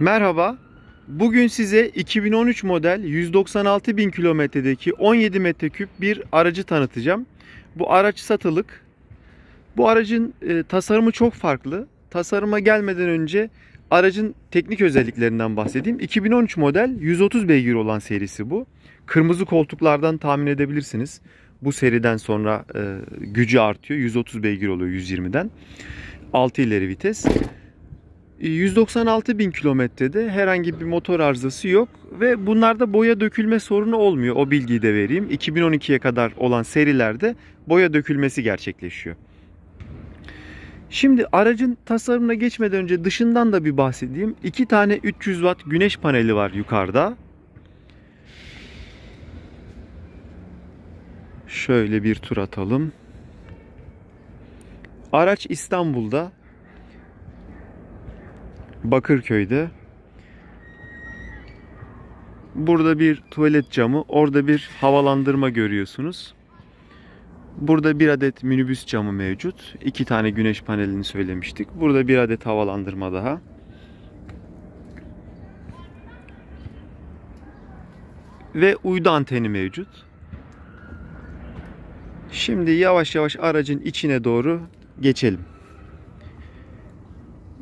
Merhaba. Bugün size 2013 model 196 bin kilometredeki 17 metreküp bir aracı tanıtacağım. Bu araç satılık. Bu aracın e, tasarımı çok farklı. Tasarıma gelmeden önce aracın teknik özelliklerinden bahsedeyim. 2013 model 130 beygir olan serisi bu. Kırmızı koltuklardan tahmin edebilirsiniz. Bu seriden sonra e, gücü artıyor. 130 beygir oluyor 120'den. 6 ileri vites. 196 bin kilometrede herhangi bir motor arızası yok ve bunlarda boya dökülme sorunu olmuyor. O bilgiyi de vereyim. 2012'ye kadar olan serilerde boya dökülmesi gerçekleşiyor. Şimdi aracın tasarımına geçmeden önce dışından da bir bahsedeyim. İki tane 300 watt güneş paneli var yukarıda. Şöyle bir tur atalım. Araç İstanbul'da Bakırköy'de. Burada bir tuvalet camı, orada bir havalandırma görüyorsunuz. Burada bir adet minibüs camı mevcut. İki tane güneş panelini söylemiştik. Burada bir adet havalandırma daha. Ve uydu anteni mevcut. Şimdi yavaş yavaş aracın içine doğru geçelim.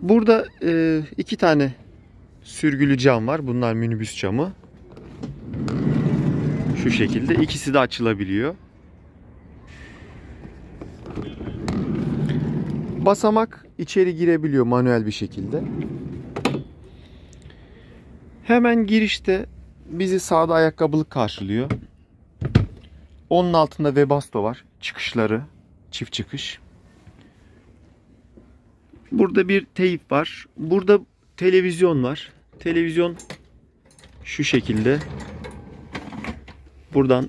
Burada e, iki tane sürgülü cam var. Bunlar minibüs camı. Şu şekilde. ikisi de açılabiliyor. Basamak içeri girebiliyor manuel bir şekilde. Hemen girişte bizi sağda ayakkabılık karşılıyor. Onun altında Webasto var. Çıkışları çift çıkış. Burada bir teyip var. Burada televizyon var. Televizyon şu şekilde. Buradan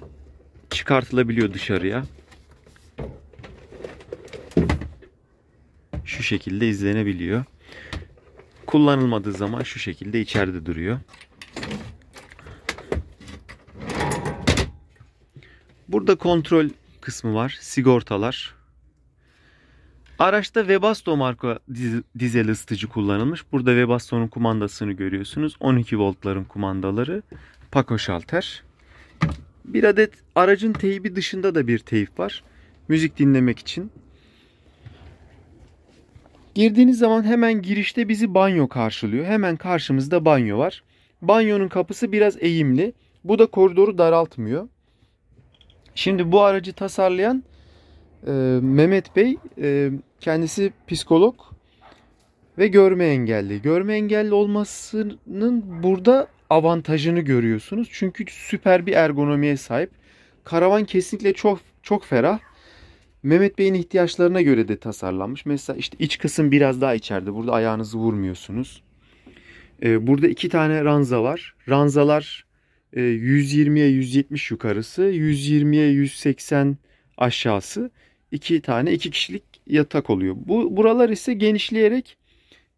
çıkartılabiliyor dışarıya. Şu şekilde izlenebiliyor. Kullanılmadığı zaman şu şekilde içeride duruyor. Burada kontrol kısmı var. Sigortalar. Araçta Webasto marka dizel ısıtıcı kullanılmış. Burada Webasto'nun kumandasını görüyorsunuz. 12 voltların kumandaları. Paco şalter. Bir adet aracın teybi dışında da bir teyip var. Müzik dinlemek için. Girdiğiniz zaman hemen girişte bizi banyo karşılıyor. Hemen karşımızda banyo var. Banyonun kapısı biraz eğimli. Bu da koridoru daraltmıyor. Şimdi bu aracı tasarlayan e, Mehmet Bey e, kendisi psikolog ve görme engelli. Görme engelli olmasının burada avantajını görüyorsunuz. Çünkü süper bir ergonomiye sahip. Karavan kesinlikle çok çok ferah. Mehmet Bey'in ihtiyaçlarına göre de tasarlanmış. Mesela işte iç kısım biraz daha içeride. Burada ayağınızı vurmuyorsunuz. Ee, burada iki tane ranza var. Ranzalar 120'ye 170 yukarısı, 120'ye 180 aşağısı iki tane iki kişilik yatak oluyor. Bu buralar ise genişleyerek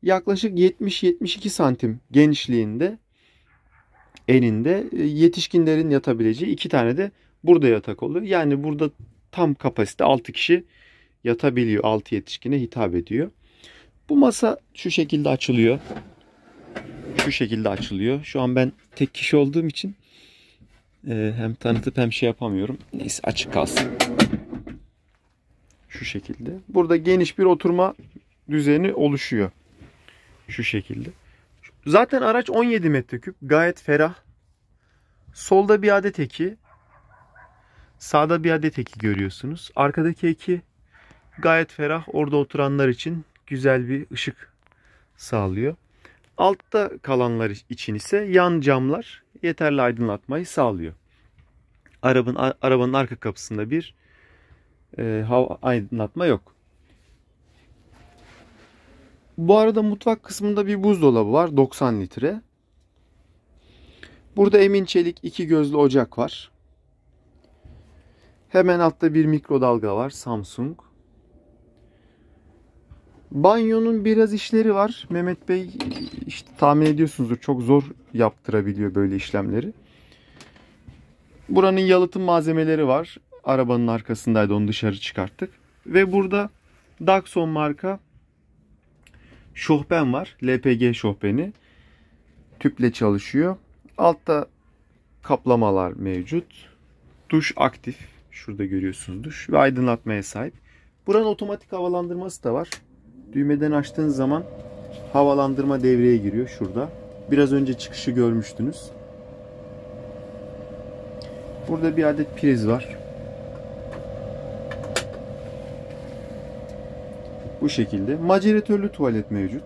yaklaşık 70-72 santim genişliğinde eninde e, yetişkinlerin yatabileceği iki tane de burada yatak oluyor. Yani burada tam kapasite 6 kişi yatabiliyor. 6 yetişkine hitap ediyor. Bu masa şu şekilde açılıyor. Şu şekilde açılıyor. Şu an ben tek kişi olduğum için e, hem tanıtıp hem şey yapamıyorum. Neyse açık kalsın. Şu şekilde. Burada geniş bir oturma düzeni oluşuyor. Şu şekilde. Zaten araç 17 metreküp. Gayet ferah. Solda bir adet eki. Sağda bir adet eki görüyorsunuz. Arkadaki eki gayet ferah. Orada oturanlar için güzel bir ışık sağlıyor. Altta kalanlar için ise yan camlar yeterli aydınlatmayı sağlıyor. Arabanın, arabanın arka kapısında bir e, hava aydınlatma yok. Bu arada mutfak kısmında bir buzdolabı var 90 litre. Burada Emin Çelik iki gözlü ocak var. Hemen altta bir mikrodalga var Samsung. Banyonun biraz işleri var. Mehmet Bey işte tahmin ediyorsunuzdur çok zor yaptırabiliyor böyle işlemleri. Buranın yalıtım malzemeleri var. Arabanın arkasındaydı onu dışarı çıkarttık. Ve burada Daxon marka şohben var. LPG şohbeni. tüple çalışıyor. Altta kaplamalar mevcut. Duş aktif. Şurada görüyorsunuz duş ve aydınlatmaya sahip. Buranın otomatik havalandırması da var. Düğmeden açtığınız zaman havalandırma devreye giriyor şurada. Biraz önce çıkışı görmüştünüz. Burada bir adet priz var. Bu şekilde. Maceratörlü tuvalet mevcut.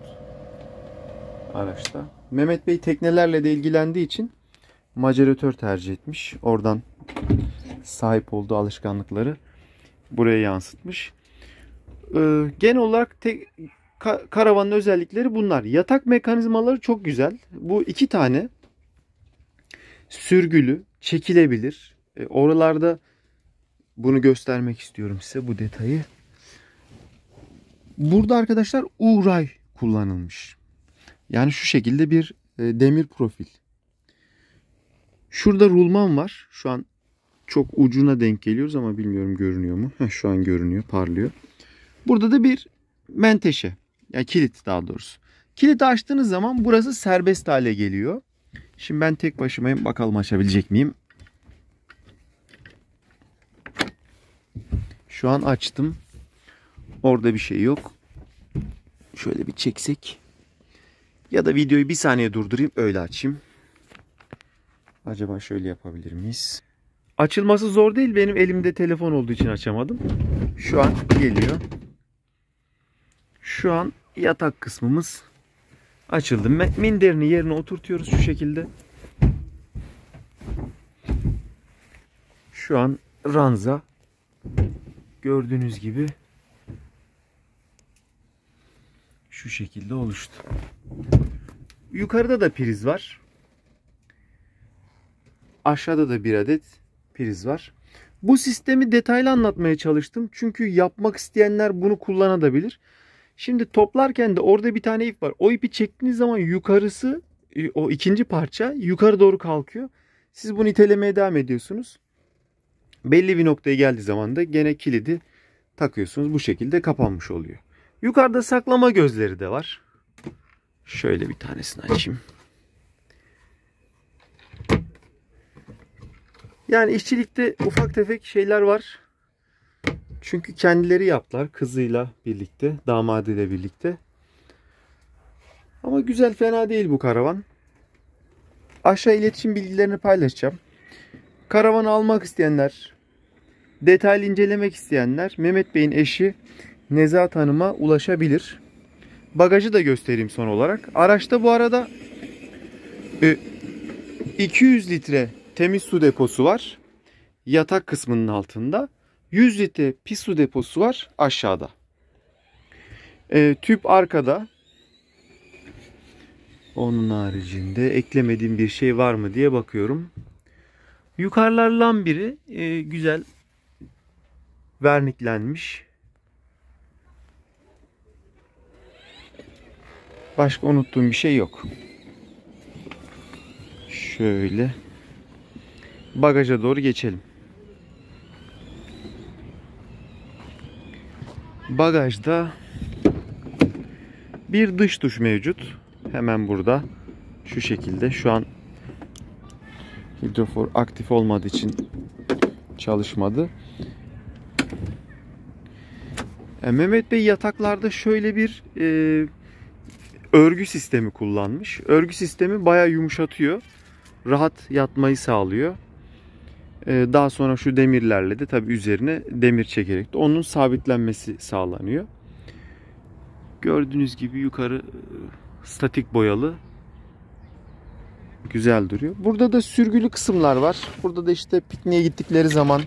Araçta. Mehmet Bey teknelerle de ilgilendiği için maceratör tercih etmiş. Oradan sahip olduğu alışkanlıkları buraya yansıtmış. Ee, genel olarak tek, ka, karavanın özellikleri bunlar. Yatak mekanizmaları çok güzel. Bu iki tane sürgülü, çekilebilir. E, oralarda bunu göstermek istiyorum size bu detayı. Burada arkadaşlar uğray kullanılmış. Yani şu şekilde bir e, demir profil. Şurada rulman var. Şu an çok ucuna denk geliyoruz ama bilmiyorum görünüyor mu. Heh, şu an görünüyor, parlıyor. Burada da bir menteşe. Yani kilit daha doğrusu. Kilidi açtığınız zaman burası serbest hale geliyor. Şimdi ben tek başımayım. Bakalım açabilecek miyim? Şu an açtım. Orada bir şey yok. Şöyle bir çeksek. Ya da videoyu bir saniye durdurayım öyle açayım. Acaba şöyle yapabilir miyiz? Açılması zor değil. Benim elimde telefon olduğu için açamadım. Şu an geliyor. Şu an yatak kısmımız açıldı. Minderini yerine oturtuyoruz şu şekilde. Şu an ranza gördüğünüz gibi şu şekilde oluştu. Yukarıda da priz var. Aşağıda da bir adet priz var. Bu sistemi detaylı anlatmaya çalıştım. Çünkü yapmak isteyenler bunu kullanabilir. Şimdi toplarken de orada bir tane ip var. O ipi çektiğiniz zaman yukarısı e, o ikinci parça yukarı doğru kalkıyor. Siz bunu itelemeye devam ediyorsunuz. Belli bir noktaya geldiği zaman da gene kilidi takıyorsunuz. Bu şekilde kapanmış oluyor. Yukarıda saklama gözleri de var. Şöyle bir tanesini açayım. Yani işçilikte ufak tefek şeyler var. Çünkü kendileri yaptılar kızıyla birlikte, damadıyla birlikte. Ama güzel fena değil bu karavan. Aşağı iletişim bilgilerini paylaşacağım. Karavanı almak isteyenler, detaylı incelemek isteyenler Mehmet Bey'in eşi Nezahat Hanım'a ulaşabilir. Bagajı da göstereyim son olarak. Araçta bu arada 200 e, litre temiz su deposu var. Yatak kısmının altında. 100 litre pis su deposu var aşağıda. E, tüp arkada. Onun haricinde eklemediğim bir şey var mı diye bakıyorum. Yukarılar biri e, güzel verniklenmiş. Başka unuttuğum bir şey yok. Şöyle bagaja doğru geçelim. Bagajda bir dış duş mevcut. Hemen burada. Şu şekilde. Şu an hidrofor aktif olmadığı için çalışmadı. E, Mehmet Bey yataklarda şöyle bir e, örgü sistemi kullanmış. Örgü sistemi baya yumuşatıyor. Rahat yatmayı sağlıyor. E, daha sonra şu demirlerle de tabi üzerine demir çekerek de onun sabitlenmesi sağlanıyor. Gördüğünüz gibi yukarı e, statik boyalı güzel duruyor. Burada da sürgülü kısımlar var. Burada da işte pikniğe gittikleri zaman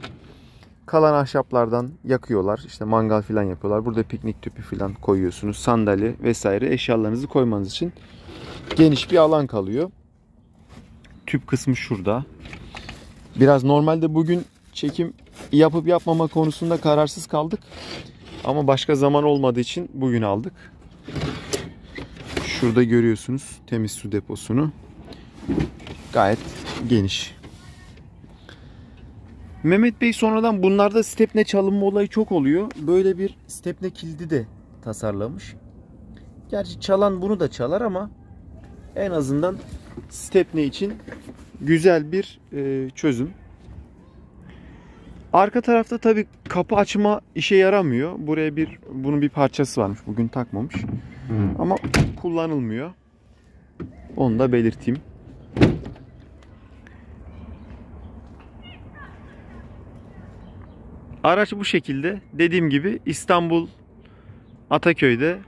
kalan ahşaplardan yakıyorlar. İşte mangal falan yapıyorlar. Burada piknik tüpü falan koyuyorsunuz. Sandalye vesaire eşyalarınızı koymanız için geniş bir alan kalıyor. Tüp kısmı şurada. Biraz normalde bugün çekim yapıp yapmama konusunda kararsız kaldık. Ama başka zaman olmadığı için bugün aldık. Şurada görüyorsunuz temiz su deposunu. Gayet geniş. Mehmet Bey sonradan bunlarda stepne çalınma olayı çok oluyor. Böyle bir stepne kilidi de tasarlamış. Gerçi çalan bunu da çalar ama En azından Stepney için güzel bir e, çözüm. Arka tarafta tabi kapı açma işe yaramıyor. Buraya bir bunun bir parçası varmış. Bugün takmamış. Ama kullanılmıyor. Onu da belirteyim. Araç bu şekilde. Dediğim gibi İstanbul Ataköy'de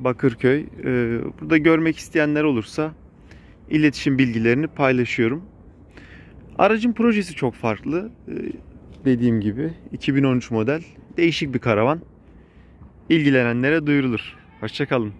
Bakırköy. Ee, burada görmek isteyenler olursa iletişim bilgilerini paylaşıyorum. Aracın projesi çok farklı. Ee, dediğim gibi 2013 model değişik bir karavan. İlgilenenlere duyurulur. Hoşçakalın.